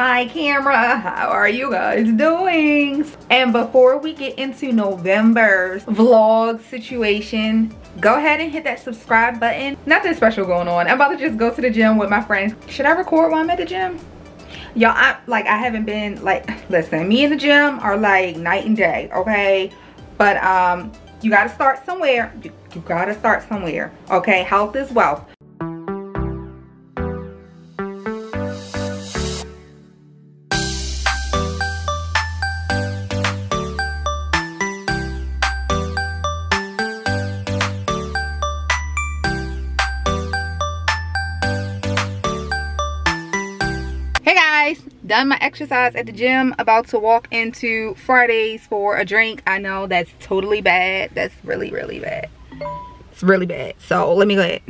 my camera. How are you guys doing? And before we get into November's vlog situation, go ahead and hit that subscribe button. Nothing special going on. I'm about to just go to the gym with my friends. Should I record while I'm at the gym? Y'all, I like I haven't been like listen, me and the gym are like night and day, okay? But um you gotta start somewhere. You, you gotta start somewhere. Okay, health is wealth. Done my exercise at the gym about to walk into fridays for a drink i know that's totally bad that's really really bad it's really bad so let me go ahead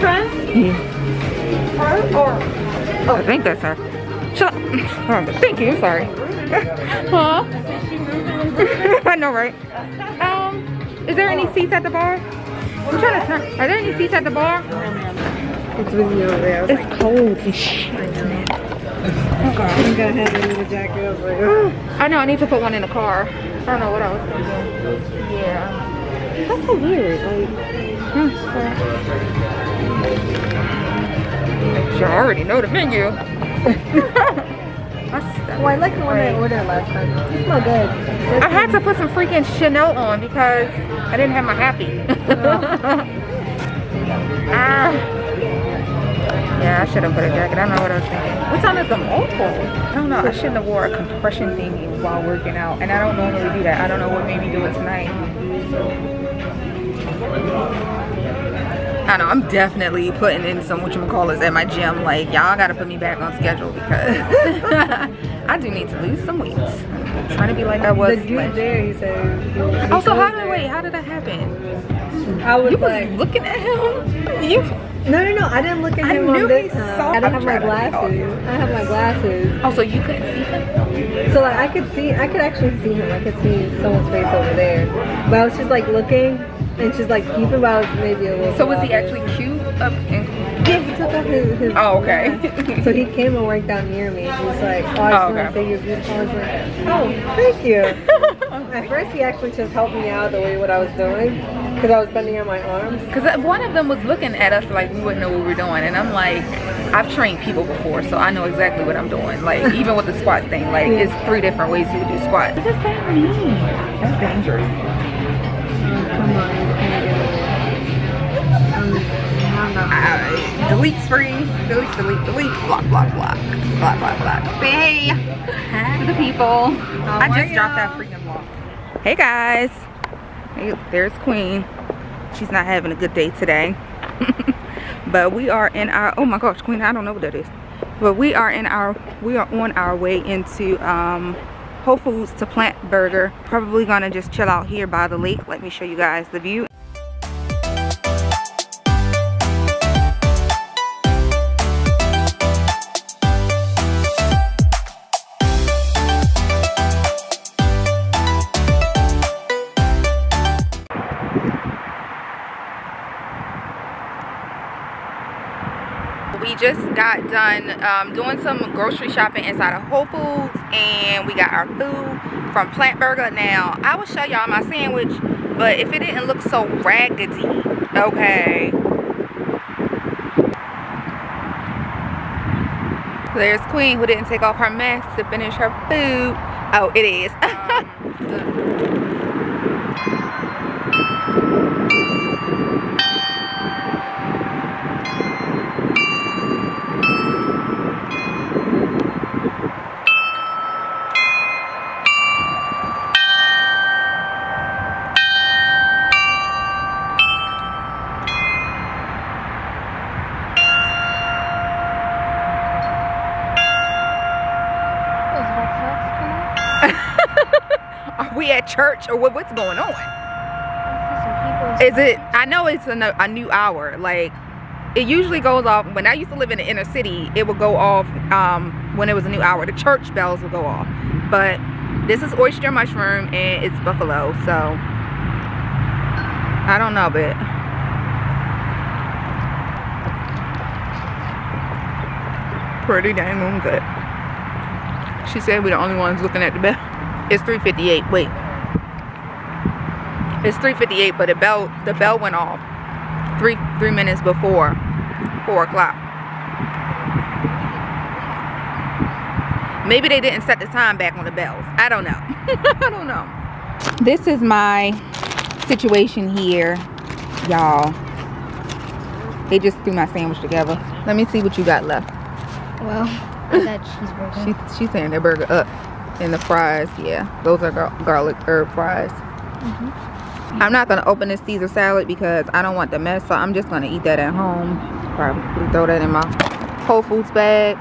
friends? Yeah. Her or? Oh, I think that's her. Shut up. Oh, thank you. Sorry. huh? I know, right? Um, is there any seats at the bar? I'm trying to turn. Are there any seats at the bar? It's windy over there. It's like, cold as shit. Okay. I think I had a little jacket. I was like, oh. I know. I need to put one in the car. I don't know what I was thinking. Yeah. That's so weird. Like, hmm, well. Sure, I already know the menu. well, I like the one I ordered last time. It smell good. I had to put some freaking Chanel on because I didn't have my happy. ah. Yeah, I should have put a jacket. I don't know what I was thinking. What time is the multiple? I don't know. I shouldn't have wore a compression thingy while working out. And I don't normally do that. I don't know what made me do it tonight. I know I'm definitely putting in some whatchamacallits at my gym. Like y'all gotta put me back on schedule because I do need to lose some weight. I'm trying to be like I was. The dude there, he said. Oh, so how did wait? How did that happen? I was you like was looking at him. You. No, no, no. I didn't look at I him knew on this he time. I don't have my glasses. I have my glasses. Oh, so you couldn't see him? So like I could see, I could actually see him. I could see someone's face over there. But I was just like looking, and she's like keeping about maybe a little. So was he actually cute? Up in, Yeah, he took off his. his Oh, okay. yeah. So he came and worked down near me. He was like, "Oh, I just Oh, want okay. to say you're beautiful." I was like, "Oh, thank you." At first, he actually just helped me out the way what I was doing, because I was bending on my arms. Because one of them was looking at us like we wouldn't know what we were doing. And I'm like, I've trained people before, so I know exactly what I'm doing. Like, even with the squat thing, like, it's three different ways you would do squats. What does that mean? That's dangerous. Delete screen, delete, delete, delete, block, block, block, block, block, block. Say hey, hi to the people. I are just dropped that freaking block. Hey guys, Hey, there's Queen. She's not having a good day today. but we are in our, oh my gosh, Queen, I don't know what that is. But we are in our, we are on our way into um, Whole Foods to Plant Burger. Probably gonna just chill out here by the lake. Let me show you guys the view. Got done um, doing some grocery shopping inside of Whole Foods and we got our food from Plant Burger. Now, I will show y'all my sandwich, but if it didn't look so raggedy, okay. There's Queen who didn't take off her mask to finish her food. Oh, it is. Are church or what, what's going on? Is it, I know it's a, a new hour, like, it usually goes off when I used to live in the inner city it would go off um, when it was a new hour the church bells would go off. But this is oyster mushroom and it's buffalo so I don't know but pretty dang good. She said we're the only ones looking at the bell. It's 358 wait it's 358 but the bell the bell went off three three minutes before four o'clock. Maybe they didn't set the time back on the bells. I don't know. I don't know. This is my situation here, y'all. They just threw my sandwich together. Let me see what you got left. Well, that cheeseburger. She, she's saying the burger up. And the fries, yeah. Those are gar garlic herb fries. Mm -hmm. I'm not going to open this Caesar salad because I don't want the mess. So I'm just going to eat that at home probably throw that in my Whole Foods bag.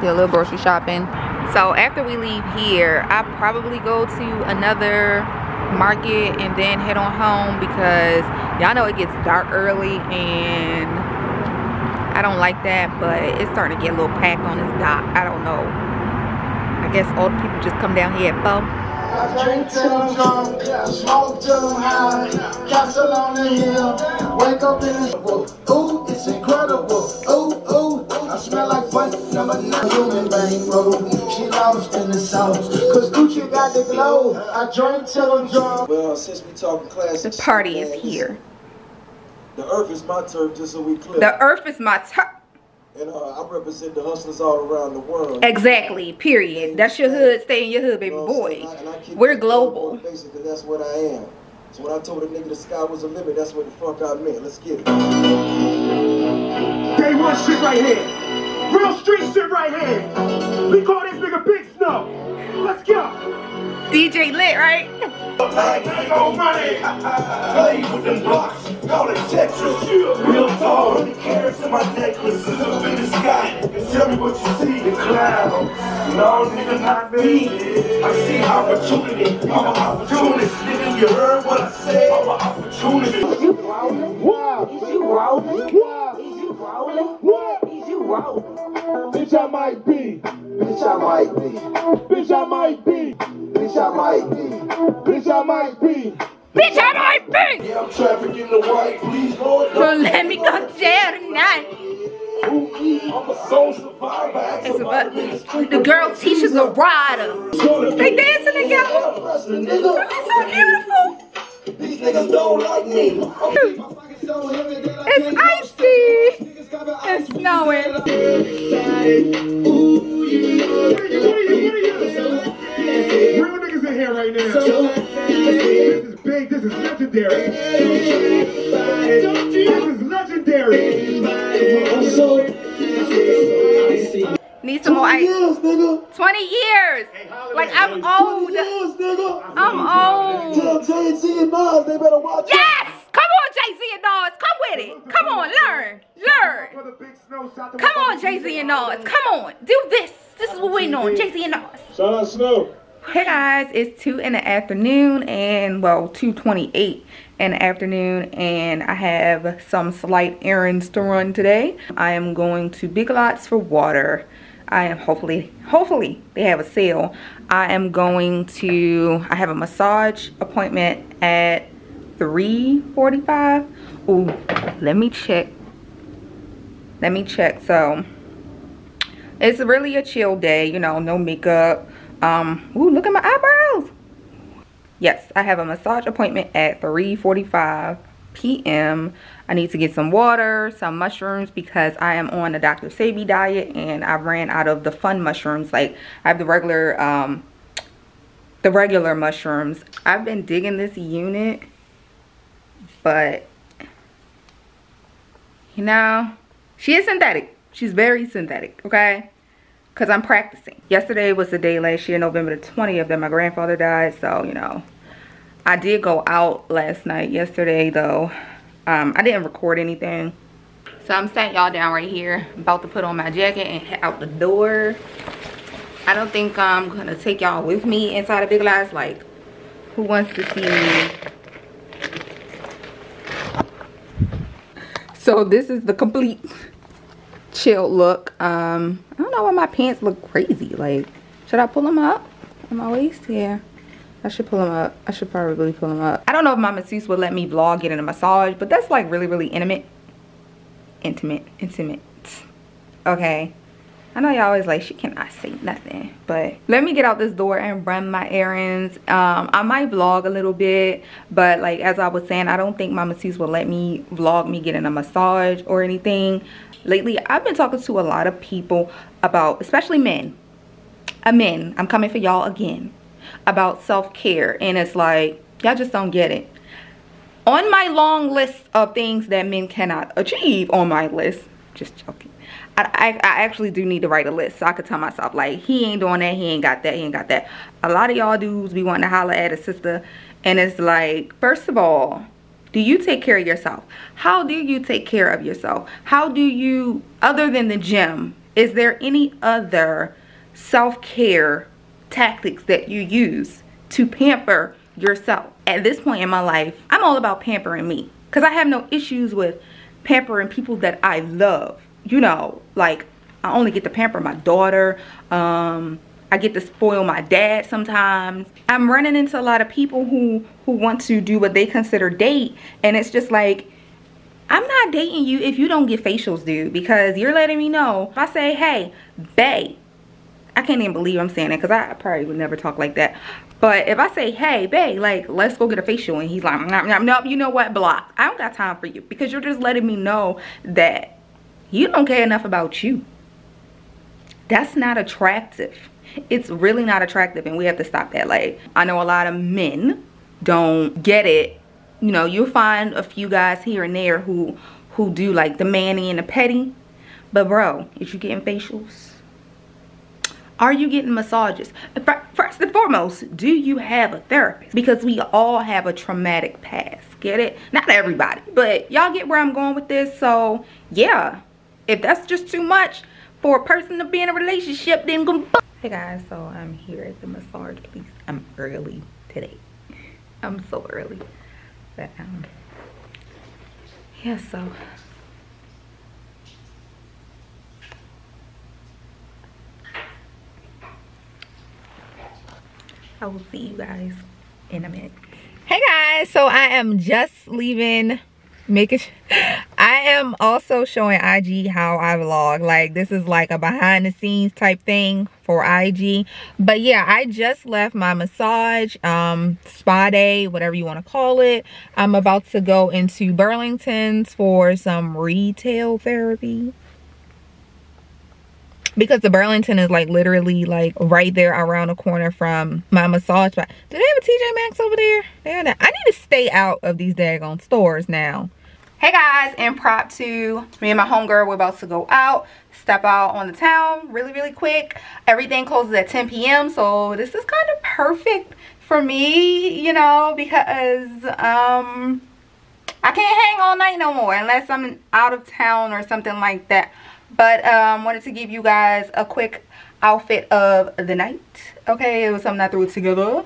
Do a little grocery shopping. So after we leave here, I probably go to another market and then head on home because y'all know it gets dark early and I don't like that but it's starting to get a little packed on this dock. I don't know. I guess all the people just come down here at 4. I drink till I'm drunk, smoke till I'm high, castle on the hill, wake up in the Ooh, it's incredible. Ooh, ooh, I smell like fun. Number nine, human bang road. She lost in the sauce, cause Gucci got the glow. I drink till I'm drunk. Well, since we talking classics, the party is here. The earth is my turf, just so we clear. The earth is my turf. And uh, I represent the hustlers all around the world. Exactly. Period. That's your hood. Stay in your hood, baby you know boy. And I, and I We're global. Basically, that's what I am. So when I told a nigga the sky was a limit, that's what the fuck I meant. Let's get it. Day one shit right here. Real street shit right here. We call this nigga Big Snow. Let's go. DJ lit, right? money. Play with them blocks. Call it Texas. Real my necklace. Up in the sky and tell me what you see. The clouds. No, nigga, not me. I see opportunity. I'm an opportunist. Nigga, you heard what I said. I'm an opportunist. Is you rolling? Wow. Is you rolling? Wow. Is you rolling? What? Is you rolling? Bitch, I might be. Bitch, I might be. Bitch, I might be. Bitch, I might be. Bitch, I might be. Bitch, I might be. Yeah, I'm trafficking the white. Please, Lord. Don't let me go to jail tonight. It's about the girl Tisha's a rider. They dancing together. It's so beautiful. These niggas don't like me. It's icy. It's snowing. Real niggas in here right now. This is big. This is legendary. This is legendary. Need some more ice. 20 years. Like I'm old. I'm old. Tell Jay-Z and Nas they better watch Yes! Come on, Jay-Z and Nas. Come with it. Come on, learn. Learn. Come on, Jay-Z and Nas. Come on. Do this. This is what we're waiting on. Jay-Z and Nas. Shout out Snow. Hey guys, it's 2 in the afternoon and well 2.28 in the afternoon and I have some slight errands to run today. I am going to Big Lots for water. I am hopefully, hopefully they have a sale. I am going to, I have a massage appointment at 3.45. Ooh, let me check. Let me check. So it's really a chill day, you know, no makeup um, ooh, look at my eyebrows. Yes, I have a massage appointment at 3.45 p.m. I need to get some water, some mushrooms because I am on a Dr. Sebi diet and I ran out of the fun mushrooms. Like I have the regular, um, the regular mushrooms. I've been digging this unit, but you know, she is synthetic. She's very synthetic, okay? Because I'm practicing. Yesterday was the day last year, November the 20th, that my grandfather died. So, you know, I did go out last night. Yesterday, though, um, I didn't record anything. So I'm sat y'all down right here, about to put on my jacket and head out the door. I don't think I'm to take y'all with me inside of Big Lots. Like, who wants to see me? So this is the complete chill look um i don't know why my pants look crazy like should i pull them up on my waist yeah I should pull them up. I should probably pull them up. I don't know if my masseuse would let me vlog getting a massage, but that's like really, really intimate. Intimate. Intimate. Okay. I know y'all always like, she cannot say nothing. But let me get out this door and run my errands. Um, I might vlog a little bit. But like, as I was saying, I don't think my masseuse will let me vlog me getting a massage or anything. Lately, I've been talking to a lot of people about, especially men. Uh, men, I'm coming for y'all again. About self-care. And it's like, y'all just don't get it. On my long list of things that men cannot achieve on my list. Just joking I, I, I, actually do need to write a list so I could tell myself like he ain't doing that he ain't got that he ain't got that a lot of y'all dudes be wanting to holler at a sister and it's like first of all do you take care of yourself? How do you take care of yourself? How do you other than the gym is there any other self-care tactics that you use to pamper yourself? At this point in my life i'm all about pampering me because i have no issues with pampering people that i love. You know, like I only get to pamper my daughter. Um, I get to spoil my dad sometimes. I'm running into a lot of people who who want to do what they consider date and it's just like I'm not dating you if you don't get facials dude because you're letting me know. If I say, hey, bae, I can't even believe I'm saying it because I probably would never talk like that. But if I say, hey, babe, like, let's go get a facial. And he's like, nope, nope, you know what, block. I don't got time for you because you're just letting me know that you don't care enough about you. That's not attractive. It's really not attractive and we have to stop that. Like, I know a lot of men don't get it. You know, you'll find a few guys here and there who who do like the manny and the petty. But bro, is you getting facials? Are you getting massages? First and foremost, do you have a therapist? Because we all have a traumatic past. Get it? Not everybody, but y'all get where I'm going with this. So yeah, if that's just too much for a person to be in a relationship then go hey guys so i'm here at the massage place. I'm early today. I'm so early. But um yeah so I will see you guys in a minute. Hey guys, so I am just leaving making am also showing ig how i vlog like this is like a behind the scenes type thing for ig but yeah i just left my massage um spa day whatever you want to call it i'm about to go into burlington's for some retail therapy because the Burlington is like literally like right there around the corner from my massage spot. Do they have a TJ Maxx over there? I need to stay out of these daggone stores now. Hey guys, impromptu. Me and my homegirl, we're about to go out, step out on the town really, really quick. Everything closes at 10 p.m. So this is kind of perfect for me, you know, because um I can't hang all night no more unless I'm out of town or something like that. But um wanted to give you guys a quick outfit of the night. Okay, it was something I threw together.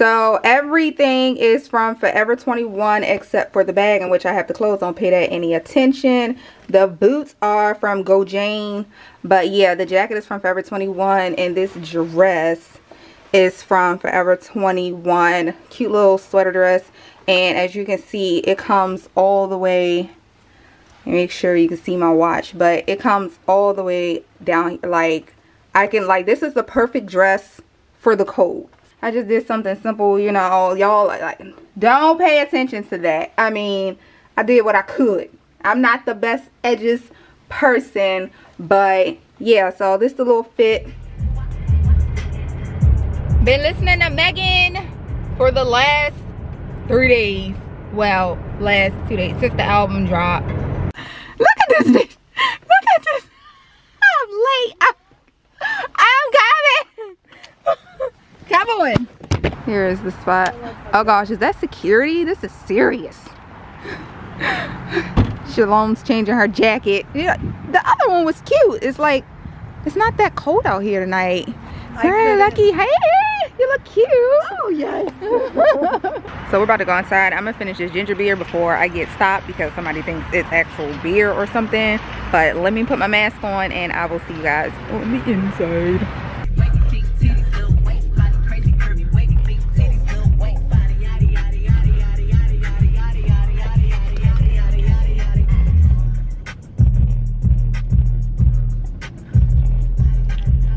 So everything is from Forever 21 except for the bag in which I have to close. Don't pay that any attention. The boots are from Go Jane. But yeah, the jacket is from Forever 21 and this dress is from Forever 21. Cute little sweater dress. And as you can see, it comes all the way make sure you can see my watch but it comes all the way down like I can like this is the perfect dress for the cold I just did something simple, you know, y'all like don't pay attention to that. I mean, I did what I could. I'm not the best edges person, but yeah, so this the little fit. Been listening to Megan for the last three days. Well, last two days since the album dropped. Look at this bitch. Look at this. I'm late. I'm, I'm coming. Come on. Here is the spot. Oh gosh, is that security? This is serious. Shalom's changing her jacket. Yeah, the other one was cute. It's like, it's not that cold out here tonight. Very lucky. Hey, You look cute. Oh, yes. so we're about to go inside. I'm gonna finish this ginger beer before I get stopped because somebody thinks it's actual beer or something. But let me put my mask on and I will see you guys on the inside.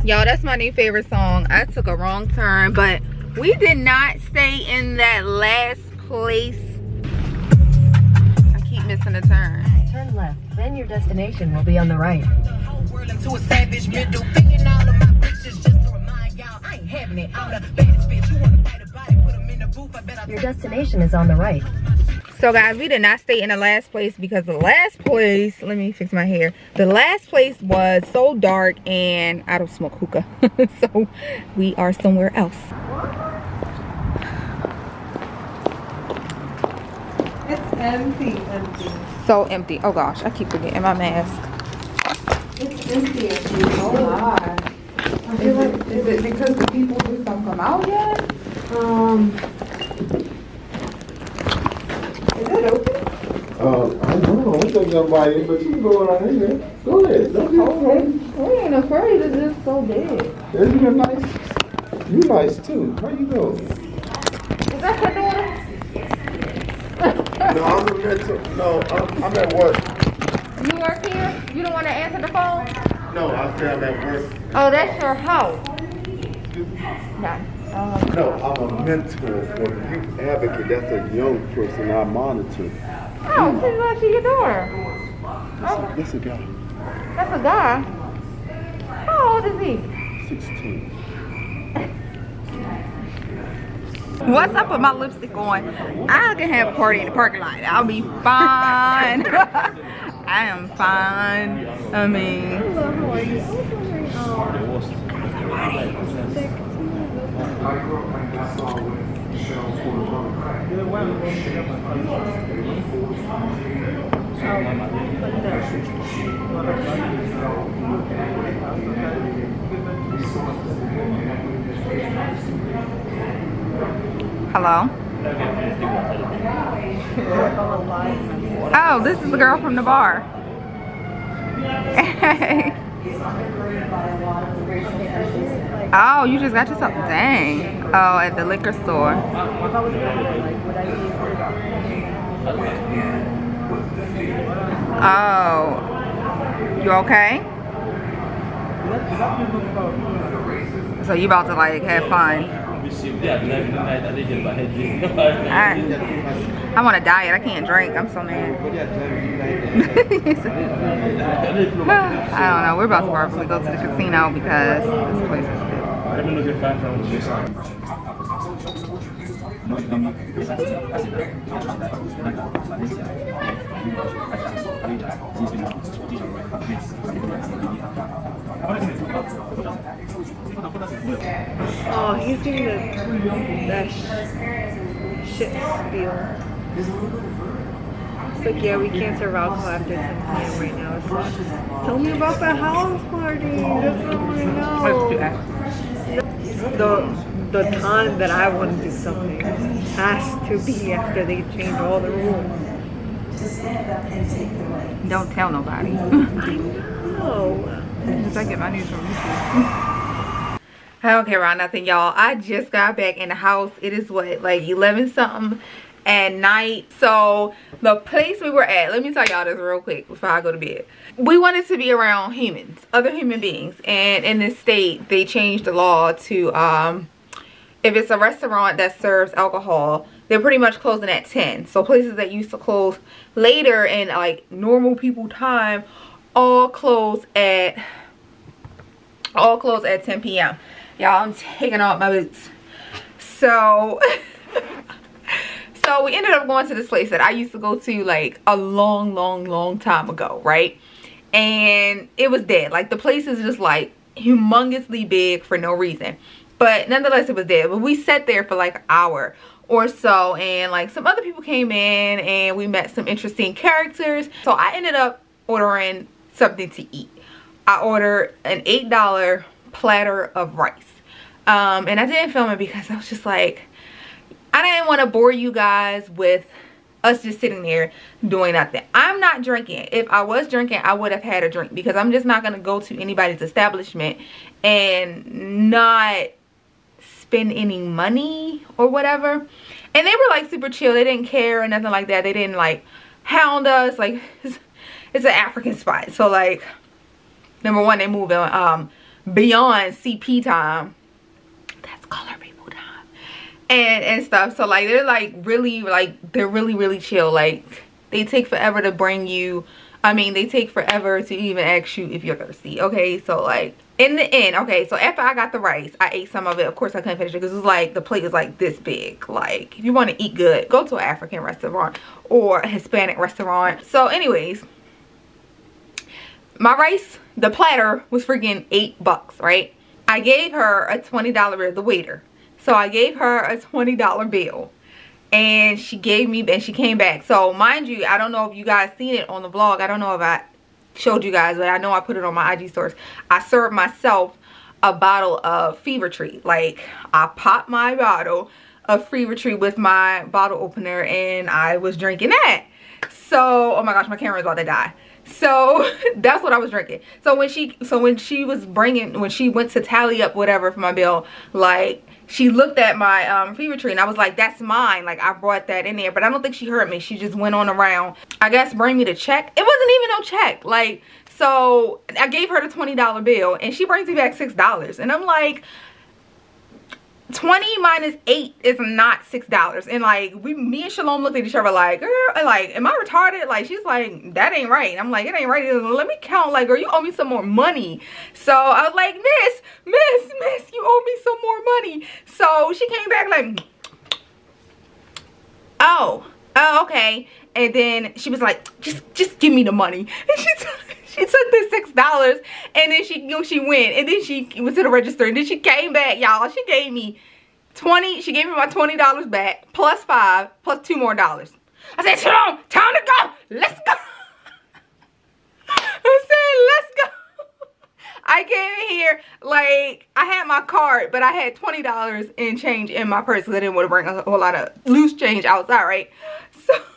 Y'all, that's my new favorite song. I took a wrong turn, but we did not stay in that last place. I keep missing a turn. Turn left, then your destination will be on the right. Your destination is on the right. So guys, we did not stay in the last place because the last place, let me fix my hair. The last place was so dark and I don't smoke hookah. so we are somewhere else. It's empty, empty. So empty. Oh gosh, I keep forgetting my mask. It's empty, empty. Oh my. Is it, is it because the people just don't come out yet? Um. Is it open? Uh, I know. Nobody, but you can go around in there. Go ahead. Don't be afraid. We ain't afraid, it's just so big. Isn't it nice? You nice too. Where you going? Is that your daughter? No, I'm mental. No, I'm, I'm at work. You work here? You don't want to answer the phone? No, I say I'm at work. Oh, that's your house. No. Um, No, I'm a mentor or youth advocate. That's a young person I monitor. Oh, she's like she's your daughter. Oh, That's a guy. that's a guy. How old is he? 16. What's up with my lipstick on, I can have a party in the parking lot. I'll be fine. I am fine. I mean, hello. Oh, Oh, this is the girl from the bar. oh, you just got yourself. Dang. Oh, at the liquor store. Oh. You okay? So you about to like have fun? I, I'm on a diet. I can't drink. I'm so mad. I don't know. We're about to probably go to the casino because this place is good. Oh, he's doing the sh- shit spiel. It's like, yeah, we can't serve alcohol after 10 p.m. right now. It sucks. Tell me about the house party. That's what I want to know. The the time that I want to do something has to be after they change all the rules. Don't tell nobody. No. Because I get my news from YouTube. I don't care about nothing, y'all. I just got back in the house. It is what, like 11 something at night. So the place we were at, let me tell y'all this real quick before I go to bed. We wanted to be around humans, other human beings. And in this state, they changed the law to, um, if it's a restaurant that serves alcohol, they're pretty much closing at 10. So places that used to close later in like normal people time all close at all close at 10 p.m. Y'all, I'm taking off my boots. So so we ended up going to this place that I used to go to like a long, long, long time ago, right? And it was dead. Like the place is just like humongously big for no reason. But nonetheless, it was dead. But we sat there for like an hour or so and like some other people came in and we met some interesting characters. So I ended up ordering something to eat. I ordered an $8 platter of rice. Um, and I didn't film it because I was just like, I didn't want to bore you guys with us just sitting there doing nothing. I'm not drinking. If I was drinking, I would have had a drink because I'm just not going to go to anybody's establishment and not spend any money or whatever. And they were like super chill. They didn't care or nothing like that. They didn't like hound us. Like it's, it's an African spot. So like number one, they move on um beyond CP time. That's color people time. And and stuff. So like they're like really like they're really really chill. Like they take forever to bring you I mean they take forever to even ask you if you're thirsty. Okay, so like in the end okay so after i got the rice i ate some of it. Of course i couldn't finish it because it's like the plate is like this big. Like if you want to eat good go to an african restaurant or a hispanic restaurant. So anyways my rice the platter was freaking eight bucks right? I gave her a 20 dollar bill, the waiter. So i gave her a 20 dollar bill and she gave me and she came back. So mind you i don't know if you guys seen it on the vlog. I don't know if i showed you guys, but I know I put it on my IG stories. I served myself a bottle of Fever Tree. Like, I popped my bottle of Fever Tree with my bottle opener and I was drinking that. So, oh my gosh, my camera is about to die. So, that's what I was drinking. So, when she, so when she was bringing, when she went to tally up whatever for my bill, like, she looked at my um, fever tree and I was like, that's mine. Like I brought that in there, but I don't think she heard me. She just went on around, I guess bring me the check. It wasn't even no check. Like, so I gave her the $20 bill and she brings me back $6. And I'm like, 20 minus 8 is not six dollars. And like we me and shalom looked at each other like girl like am i retarded? Like she's like that ain't right. I'm like it ain't right. Let me count. Like girl you owe me some more money. So i was like miss miss miss you owe me some more money. So she came back like oh oh okay. And then she was like just just give me the money. And she she took the six dollars and then she you know, she went and then she went to the register and then she came back y'all. She gave me 20 she gave me my 20 dollars back plus five plus two more dollars. I said come on time to go let's go. I said let's go. I came in here like I had my card, but I had twenty dollars in change in my purse because I didn't want to bring a whole lot of loose change outside, right? So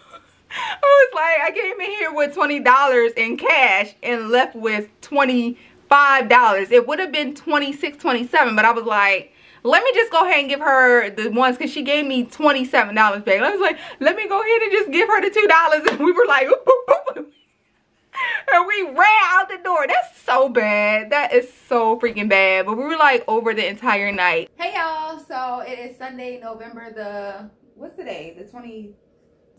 I was like, I came in here with $20 in cash and left with $25. It would have been 26 27 but I was like, let me just go ahead and give her the ones because she gave me $27 back. I was like, let me go ahead and just give her the $2. And we were like, and we ran out the door. That's so bad. That is so freaking bad. But we were like over the entire night. Hey y'all. So it is Sunday, November the, what's the day? The 20,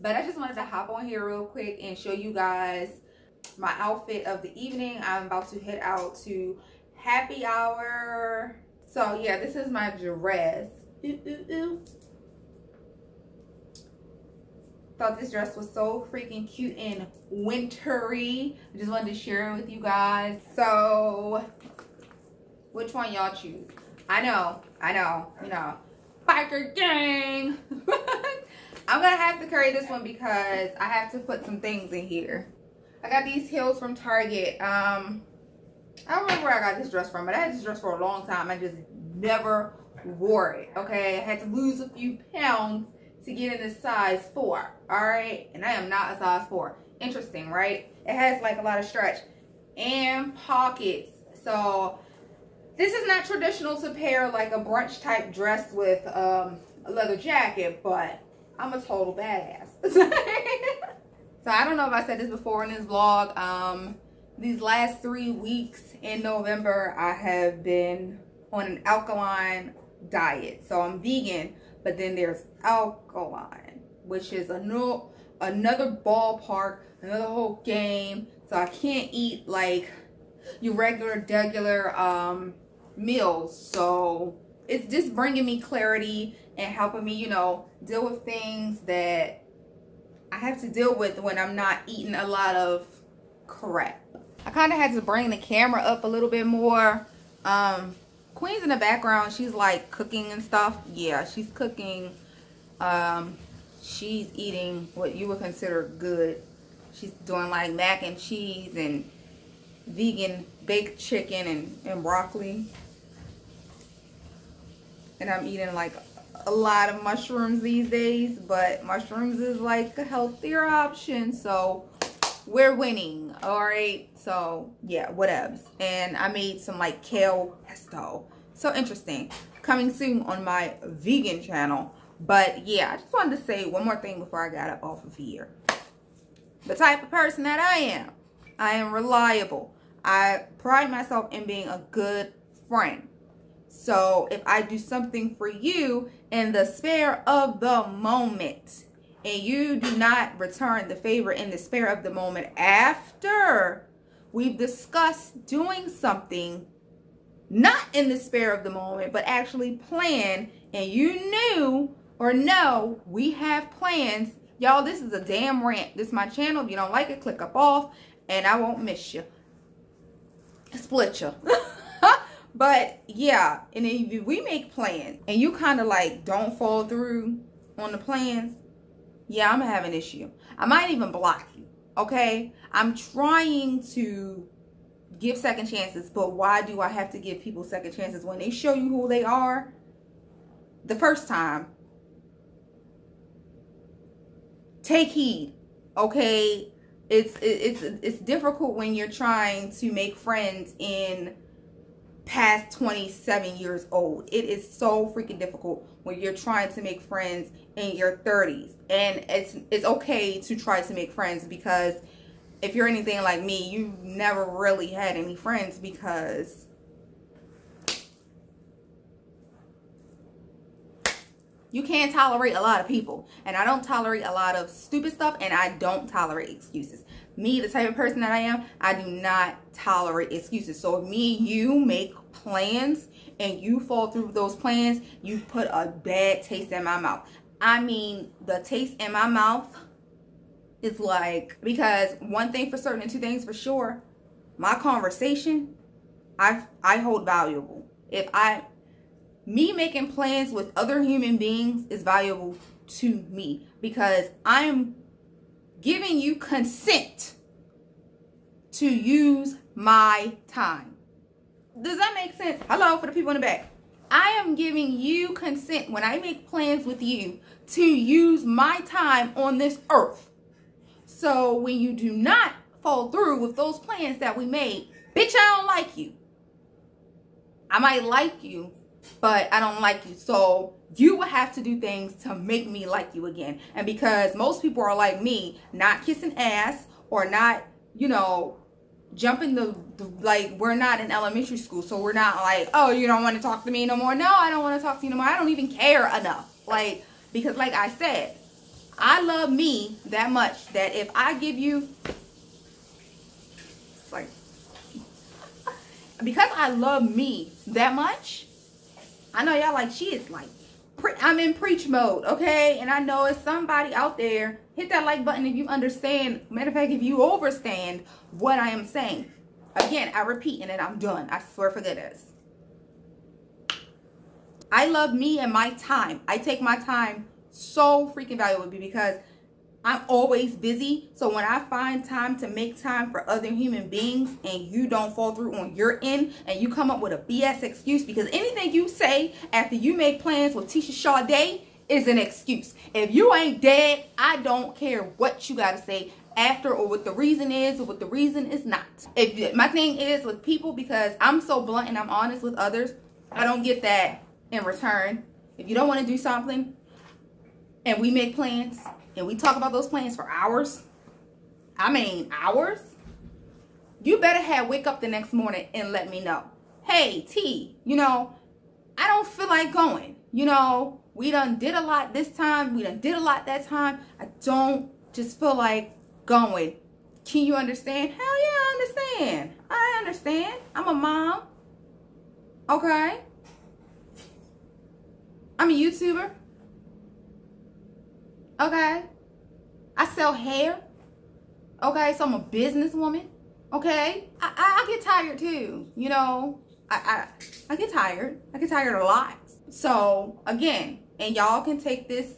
but I just wanted to hop on here real quick and show you guys my outfit of the evening. I'm about to head out to happy hour. So yeah, this is my dress. Ooh, ooh, ooh. Thought this dress was so freaking cute and wintry. I just wanted to share it with you guys. So, which one y'all choose? I know, I know, you know, biker gang. I'm gonna have to carry this one because I have to put some things in here. I got these heels from Target. Um, I don't remember where I got this dress from, but I had this dress for a long time. I just never wore it. Okay, I had to lose a few pounds to get in the size four. All right, and I am not a size four. Interesting, right? It has like a lot of stretch and pockets. So this is not traditional to pair like a brunch type dress with um, a leather jacket, but I'm a total badass. so I don't know if I said this before in this vlog. Um, these last three weeks in November, I have been on an alkaline diet. So I'm vegan, but then there's alkaline, which is a no, another ballpark, another whole game. So I can't eat like your regular, regular um, meals. So it's just bringing me clarity and helping me, you know, deal with things that I have to deal with when I'm not eating a lot of crap. I kind of had to bring the camera up a little bit more. Um, Queen's in the background. She's like cooking and stuff. Yeah, she's cooking. Um, she's eating what you would consider good. She's doing like mac and cheese and vegan baked chicken and, and broccoli. and I'm eating like a lot of mushrooms these days, but mushrooms is like a healthier option. So we're winning. All right. So yeah, whatevs. And I made some like kale pesto. So interesting. Coming soon on my vegan channel. But yeah, I just wanted to say one more thing before I got up off of here. The type of person that I am, I am reliable. I pride myself in being a good friend. So if I do something for you in the spare of the moment, and you do not return the favor in the spare of the moment after we've discussed doing something not in the spare of the moment, but actually plan, and you knew or know we have plans. Y'all, this is a damn rant. This is my channel. If you don't like it, click up off, and I won't miss you. Split you. but yeah, and if we make plans and you kind of like don't fall through on the plans, yeah, I'm gonna have an issue. I might even block you. Okay, I'm trying to give second chances, but why do I have to give people second chances when they show you who they are the first time? Take heed, okay? It's it's it's difficult when you're trying to make friends in past 27 years old. It is so freaking difficult when you're trying to make friends in your 30s. And it's it's okay to try to make friends because if you're anything like me, you never really had any friends because you can't tolerate a lot of people. And I don't tolerate a lot of stupid stuff and I don't tolerate excuses me, the type of person that I am, I do not tolerate excuses. So if me, you make plans and you fall through those plans, you put a bad taste in my mouth. I mean, the taste in my mouth is like, because one thing for certain and two things for sure, my conversation, I, I hold valuable. If I, me making plans with other human beings is valuable to me because I'm giving you consent to use my time. Does that make sense? Hello for the people in the back. I am giving you consent when I make plans with you to use my time on this earth. So when you do not fall through with those plans that we made, bitch, I don't like you. I might like you, but I don't like you. So you will have to do things to make me like you again. And because most people are like me, not kissing ass or not, you know, jumping the, the, like we're not in elementary school so we're not like oh you don't want to talk to me no more. No i don't want to talk to you no more. I don't even care enough. Like because like i said i love me that much that if i give you like because i love me that much i know y'all like she is like I'm in preach mode, okay? And I know it's somebody out there. Hit that like button if you understand. Matter of fact, if you understand what I am saying. Again, I repeat and then I'm done. I swear for goodness. I love me and my time. I take my time so freaking valuable because I'm always busy. So when I find time to make time for other human beings and you don't fall through on your end and you come up with a BS excuse because anything you say after you make plans with Teshia Sade is an excuse. If you ain't dead, I don't care what you got to say after or what the reason is or what the reason is not. If my thing is with people because I'm so blunt and I'm honest with others, I don't get that in return. If you don't want to do something and we make plans and we talk about those plans for hours, I mean hours, you better have wake up the next morning and let me know. Hey, T, you know, I don't feel like going. You know, we done did a lot this time. We done did a lot that time. I don't just feel like going. Can you understand? Hell yeah, I understand. I understand. I'm a mom. Okay. I'm a YouTuber. Okay. I sell hair. Okay, so I'm a businesswoman. Okay. I, I, I get tired too. You know, I, I, I get tired. I get tired a lot. So again, and y'all can take this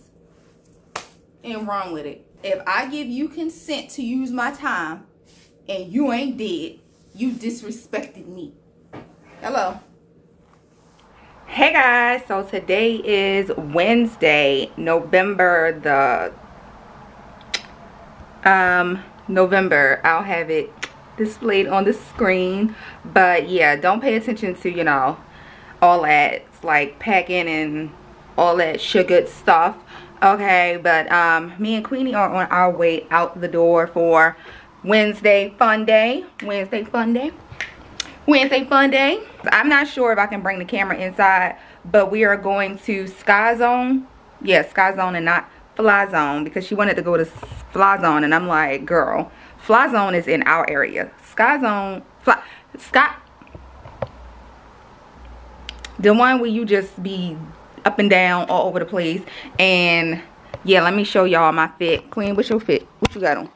and run with it. If I give you consent to use my time and you ain't dead, you disrespected me. Hello. Hey guys, so today is Wednesday, November the um November. I'll have it displayed on the screen. But yeah, don't pay attention to, you know, all that like packing and all that sugar stuff. Okay, but um me and Queenie are on our way out the door for Wednesday fun day. Wednesday fun day. Wednesday fun day. I'm not sure if I can bring the camera inside, but we are going to Sky Zone. Yeah, Sky Zone and not Fly Zone because she wanted to go to Fly Zone and I'm like, girl, Fly Zone is in our area. Sky Zone, Fly, Sky, the one where you just be up and down all over the place. And yeah, let me show y'all my fit. Queen, what's your fit? What you got on?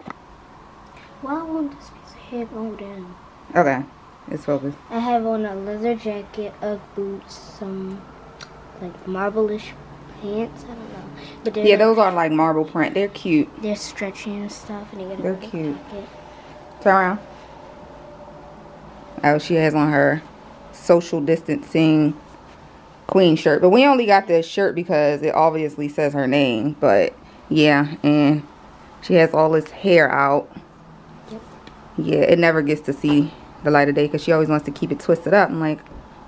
why won't this piece of hair go down. Okay, it's focused. I have on a leather jacket, Ugg boots, some like marble-ish pants. I don't know, but they're Yeah, those are like marble print. They're cute. they're stretchy and stuff, and they a They're cute. pocket. Turn around. Oh, she has on her social distancing queen shirt. But we only got this shirt because it obviously says her name. But yeah, and she has all this hair out. Yeah, it never gets to see the light of day because she always wants to keep it twisted up. I'm like,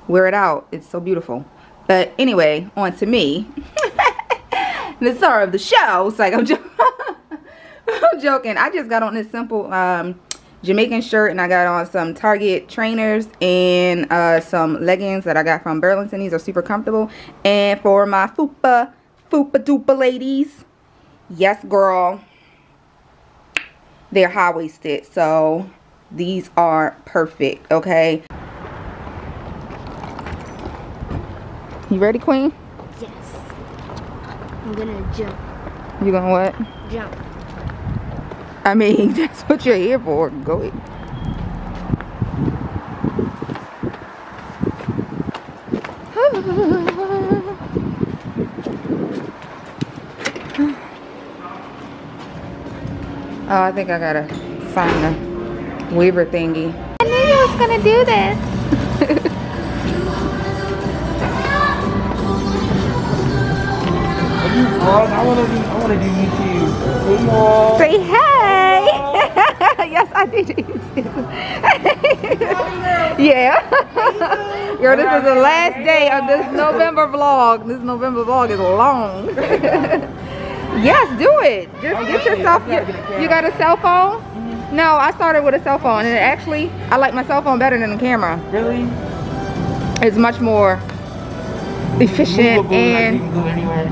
wear it out. It's so beautiful. But anyway, on to me. the star of the show. It's like I'm, jo I'm joking. I just got on this simple um, Jamaican shirt and I got on some Target trainers and uh, some leggings that I got from Burlington. These are super comfortable. And for my fupa, fupa dupa ladies, yes girl, they're high-waisted. So these are perfect, okay? You ready, queen? Yes. I'm gonna jump, You gonna what? jump. I mean, that's what you're here for. Go ahead. Oh, I think I gotta find the Weaver thingy. I knew you was gonna do this. I wanna do, I wanna do YouTube. Say hey! yes, I did YouTube. yeah. Yo, this is the last day of this November vlog. This November vlog is long. yes, do it. Just get yourself. You, you got a cell phone? No, I started with a cell phone, and actually, I like my cell phone better than the camera. Really? It's much more efficient Movable, like you and can go anywhere.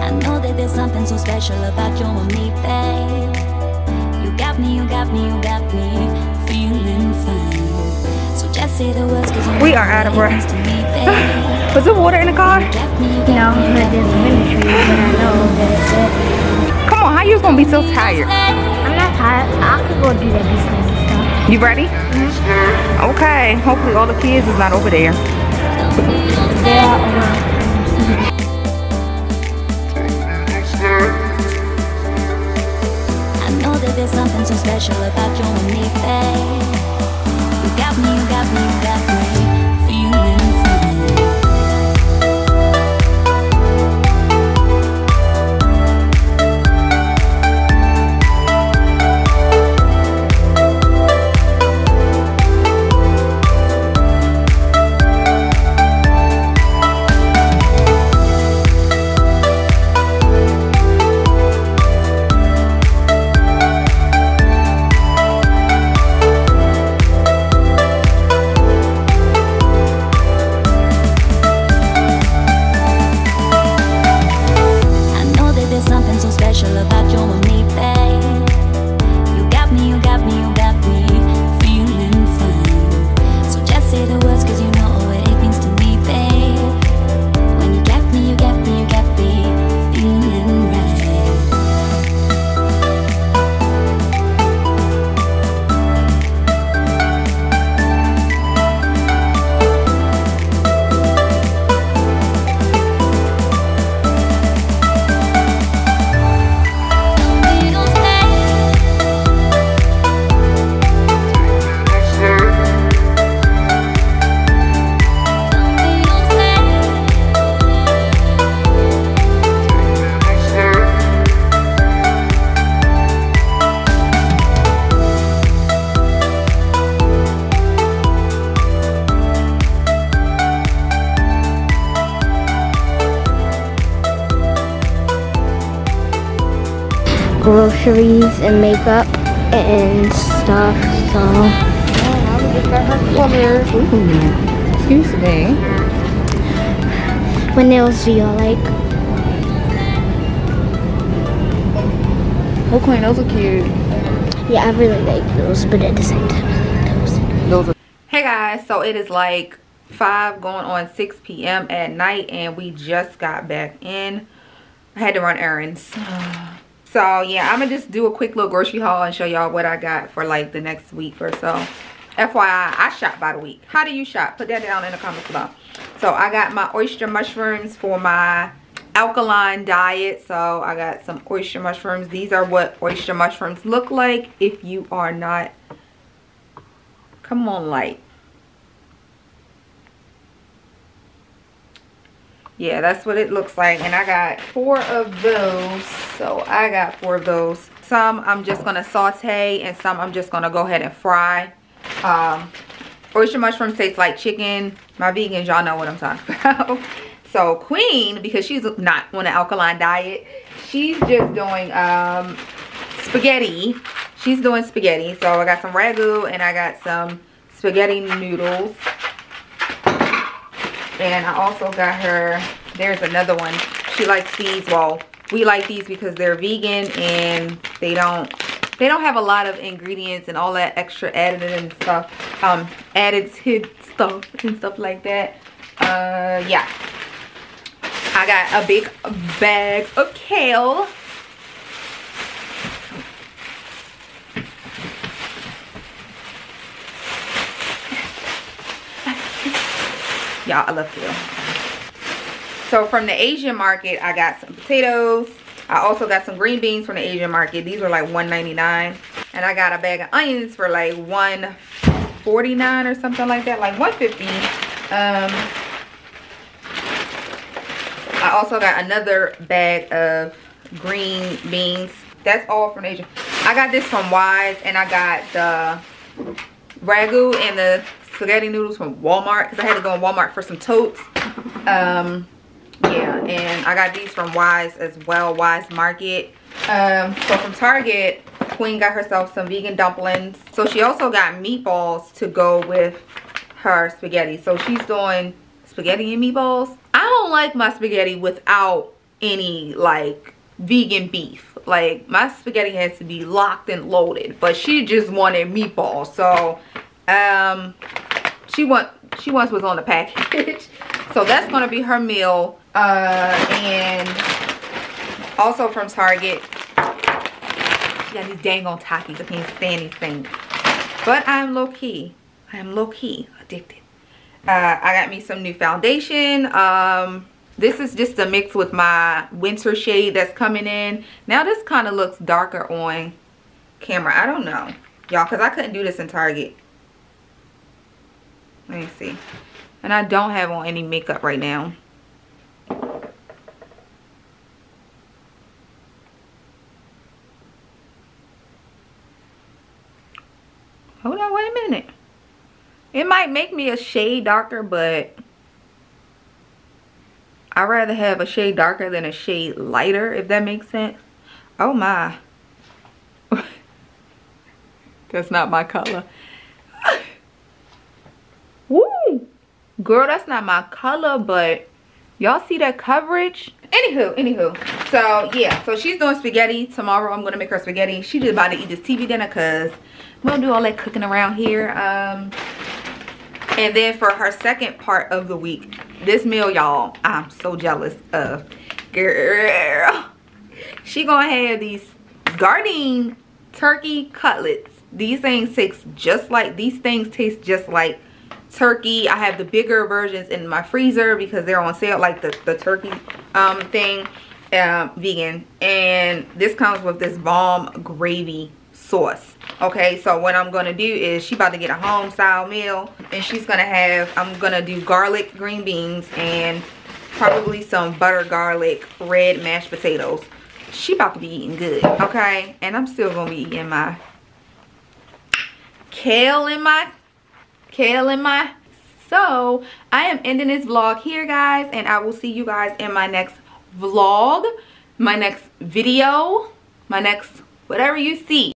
I know that there's something so special about you and me, babe. We are out of what it breath. means to me, babe. Was there water in the car? You got me, you No, but there's ministry, but I know that. Come on, how you gonna be so tired? I'm not tired. I could go do that business and stuff. You ready? Mm-hmm. Okay. Hopefully all the kids is not over there. Special about you and me, babe. You got me, you got me, you got me groceries and makeup and stuff. So I just got her colors. Ooh. Excuse me. what nails do y'all like? Oh, Queen, those are cute. Yeah, I really like those, but at the same time, I like those. Those. Hey guys, so it is like 5 going on 6 p.m. at night and we just got back in. I had to run errands. So yeah, I'm gonna just do a quick little grocery haul and show y'all what I got for like the next week or so. FYI, I shop by the week. How do you shop? Put that down in the comments below. So I got my oyster mushrooms for my alkaline diet. So I got some oyster mushrooms. These are what oyster mushrooms look like if you are not Come on, light. Yeah, that's what it looks like. And I got four of those. So I got four of those. Some I'm just to saute and some I'm just to go ahead and fry. Um, oyster mushrooms taste like chicken. My vegans, y'all know what I'm talking about. so Queen, because she's not on an alkaline diet, she's just doing um, spaghetti. She's doing spaghetti. So I got some ragu and I got some spaghetti noodles. And I also got her, there's another one. She likes these. Well, we like these because they're vegan and they don't they don't have a lot of ingredients and all that extra added and stuff um added stuff and stuff like that uh yeah i got a big bag of kale Y'all, I love kale. So from the Asian market, I got some potatoes. I also got some green beans from the Asian market. These were like $1.99. And I got a bag of onions for like $1.49 or something like that. Like $1.50. Um, I also got another bag of green beans. That's all from Asia. I got this from Weis and I got the ragu and the spaghetti noodles from Walmart because I had to go in Walmart for some totes. Um, yeah, and I got these from Weis as well, Weis Market. Um, so from Target, Queen got herself some vegan dumplings. So she also got meatballs to go with her spaghetti. So she's doing spaghetti and meatballs. I don't like my spaghetti without any like vegan beef. Like my spaghetti has to be locked and loaded. But she just wanted meatballs. So um she want she wants what's on the package. So that's gonna be her meal uh and also from target. She got these dang on takis i can't stand these things. But i'm low-key i am low-key addicted. Uh i got me some new foundation um this is just a mix with my winter shade that's coming in. Now this kind of looks darker on camera i don't know y'all because i couldn't do this in target let me see. And I don't have on any makeup right now. Hold on, wait a minute. It might make me a shade darker, but I'd rather have a shade darker than a shade lighter, if that makes sense. Oh my. That's not my color. Girl, that's not my color, but y'all see that coverage? Anywho, anywho. So, yeah. So, she's doing spaghetti. Tomorrow, I'm to make her spaghetti. She just about to eat this TV dinner because we don't do all that cooking around here. Um, and then for her second part of the week, this meal, y'all, I'm so jealous of. Girl. She gonna have these Gardein turkey cutlets. These things taste just like, these things taste just like turkey. I have the bigger versions in my freezer because they're on sale like the the turkey um thing um vegan. And this comes with this bomb gravy sauce. Okay so what i'm gonna do is she about to get a home style meal and she's gonna have i'm gonna do garlic green beans and probably some butter garlic red mashed potatoes. She about to be eating good okay? And i'm still gonna be eating my kale in my kale in my so i am ending this vlog here guys and i will see you guys in my next vlog my next video my next whatever you see